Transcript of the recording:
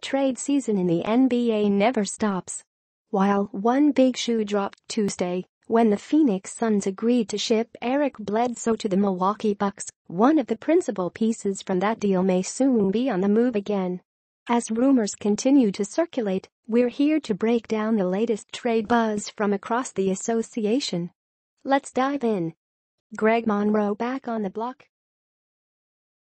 trade season in the NBA never stops. While one big shoe dropped Tuesday when the Phoenix Suns agreed to ship Eric Bledsoe to the Milwaukee Bucks, one of the principal pieces from that deal may soon be on the move again. As rumors continue to circulate, we're here to break down the latest trade buzz from across the association. Let's dive in. Greg Monroe back on the block